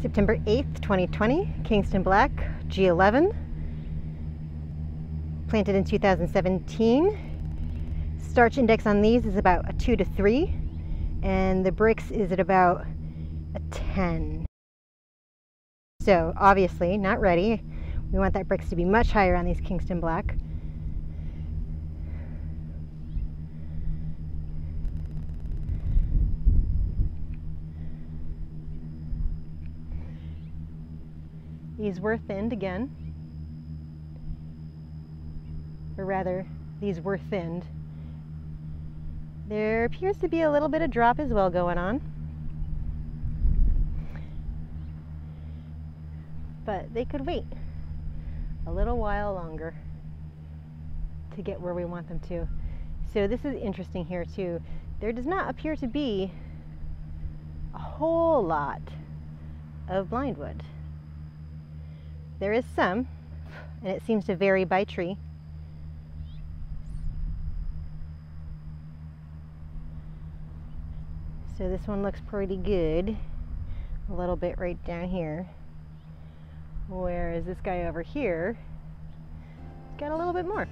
September 8th, 2020, Kingston Black, G11, planted in 2017. Starch index on these is about a 2 to 3, and the Brix is at about a 10. So obviously not ready. We want that Brix to be much higher on these Kingston Black. These were thinned again, or rather, these were thinned. There appears to be a little bit of drop as well going on. But they could wait a little while longer to get where we want them to. So this is interesting here too. There does not appear to be a whole lot of blindwood. There is some, and it seems to vary by tree. So this one looks pretty good. A little bit right down here. Whereas this guy over here got a little bit more.